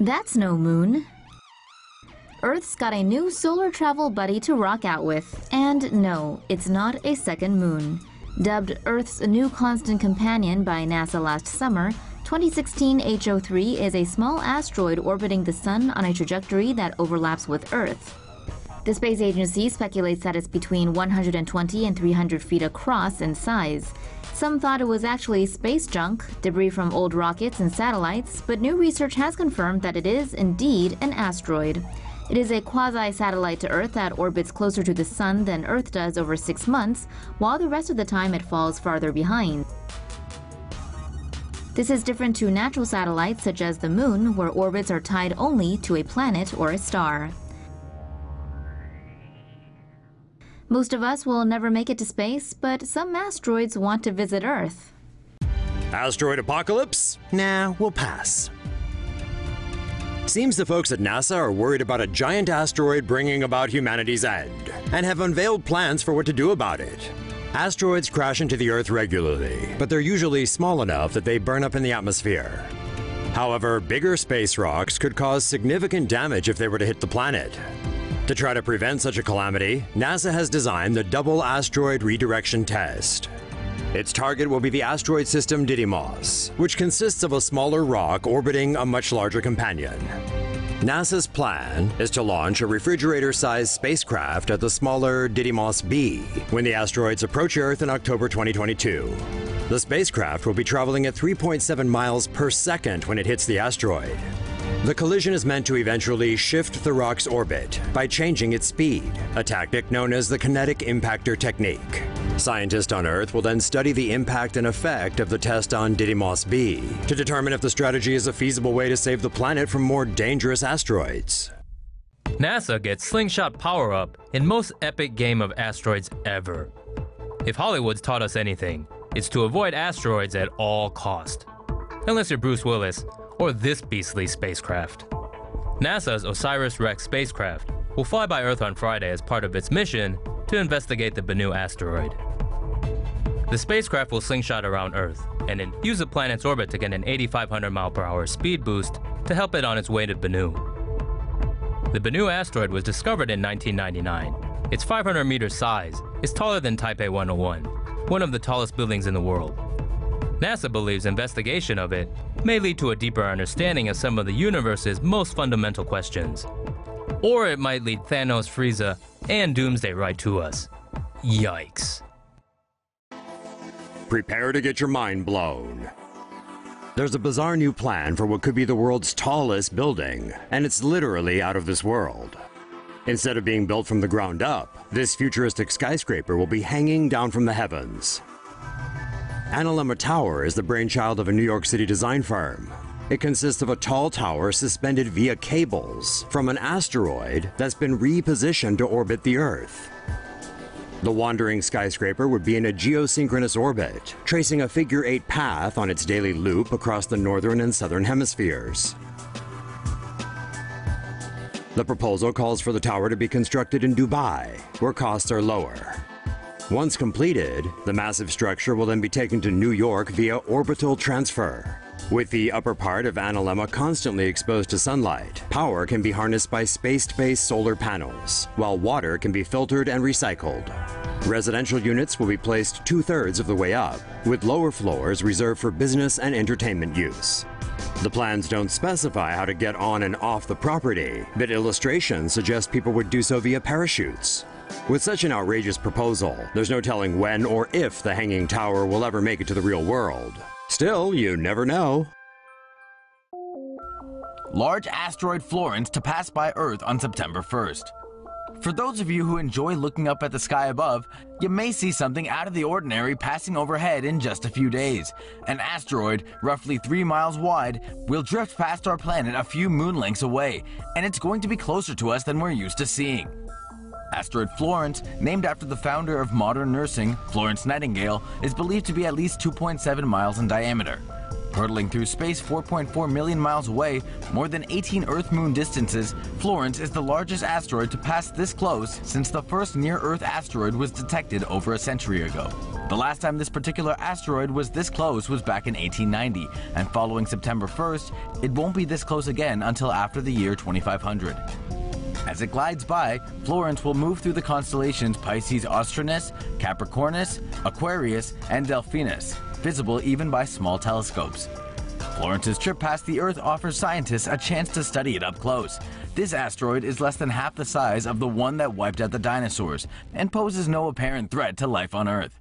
That's no moon. Earth's got a new solar travel buddy to rock out with. And no, it's not a second moon. Dubbed Earth's new constant companion by NASA last summer, 2016 HO3 is a small asteroid orbiting the Sun on a trajectory that overlaps with Earth. The space agency speculates that it's between 120 and 300 feet across in size. Some thought it was actually space junk, debris from old rockets and satellites, but new research has confirmed that it is indeed an asteroid. It is a quasi-satellite to Earth that orbits closer to the Sun than Earth does over six months, while the rest of the time it falls farther behind. This is different to natural satellites such as the Moon, where orbits are tied only to a planet or a star. Most of us will never make it to space, but some asteroids want to visit Earth. Asteroid apocalypse? Nah, we'll pass. Seems the folks at NASA are worried about a giant asteroid bringing about humanity's end, and have unveiled plans for what to do about it. Asteroids crash into the Earth regularly, but they're usually small enough that they burn up in the atmosphere. However, bigger space rocks could cause significant damage if they were to hit the planet. To try to prevent such a calamity, NASA has designed the Double Asteroid Redirection Test. Its target will be the asteroid system Didymos, which consists of a smaller rock orbiting a much larger companion. NASA's plan is to launch a refrigerator-sized spacecraft at the smaller Didymos B when the asteroids approach Earth in October 2022. The spacecraft will be traveling at 3.7 miles per second when it hits the asteroid, the collision is meant to eventually shift the rock's orbit by changing its speed, a tactic known as the kinetic impactor technique. Scientists on Earth will then study the impact and effect of the test on Didymos B to determine if the strategy is a feasible way to save the planet from more dangerous asteroids. NASA gets slingshot power up in most epic game of asteroids ever. If Hollywood's taught us anything, it's to avoid asteroids at all cost. Unless you're Bruce Willis, or this beastly spacecraft. NASA's OSIRIS-REx spacecraft will fly by Earth on Friday as part of its mission to investigate the Bennu asteroid. The spacecraft will slingshot around Earth and then use the planet's orbit to get an 8,500 mile per hour speed boost to help it on its way to Bennu. The Bennu asteroid was discovered in 1999. Its 500 meter size is taller than Taipei 101, one of the tallest buildings in the world. NASA believes investigation of it may lead to a deeper understanding of some of the universe's most fundamental questions. Or it might lead Thanos, Frieza, and Doomsday right to us. Yikes. Prepare to get your mind blown. There's a bizarre new plan for what could be the world's tallest building, and it's literally out of this world. Instead of being built from the ground up, this futuristic skyscraper will be hanging down from the heavens. Analemma Tower is the brainchild of a New York City design firm. It consists of a tall tower suspended via cables from an asteroid that's been repositioned to orbit the Earth. The wandering skyscraper would be in a geosynchronous orbit, tracing a figure eight path on its daily loop across the northern and southern hemispheres. The proposal calls for the tower to be constructed in Dubai, where costs are lower. Once completed, the massive structure will then be taken to New York via orbital transfer. With the upper part of Analemma constantly exposed to sunlight, power can be harnessed by space-based solar panels, while water can be filtered and recycled. Residential units will be placed two-thirds of the way up, with lower floors reserved for business and entertainment use. The plans don't specify how to get on and off the property, but illustrations suggest people would do so via parachutes. With such an outrageous proposal, there's no telling when or if the hanging tower will ever make it to the real world. Still, you never know. Large asteroid Florence to pass by Earth on September 1st. For those of you who enjoy looking up at the sky above, you may see something out of the ordinary passing overhead in just a few days. An asteroid, roughly 3 miles wide, will drift past our planet a few moon lengths away, and it's going to be closer to us than we're used to seeing. Asteroid Florence, named after the founder of modern nursing, Florence Nightingale, is believed to be at least 2.7 miles in diameter. Hurtling through space 4.4 million miles away, more than 18 Earth-Moon distances, Florence is the largest asteroid to pass this close since the first near-Earth asteroid was detected over a century ago. The last time this particular asteroid was this close was back in 1890, and following September 1st, it won't be this close again until after the year 2500. As it glides by, Florence will move through the constellations Pisces Austrinus, Capricornus, Aquarius, and Delphinus, visible even by small telescopes. Florence's trip past the Earth offers scientists a chance to study it up close. This asteroid is less than half the size of the one that wiped out the dinosaurs and poses no apparent threat to life on Earth.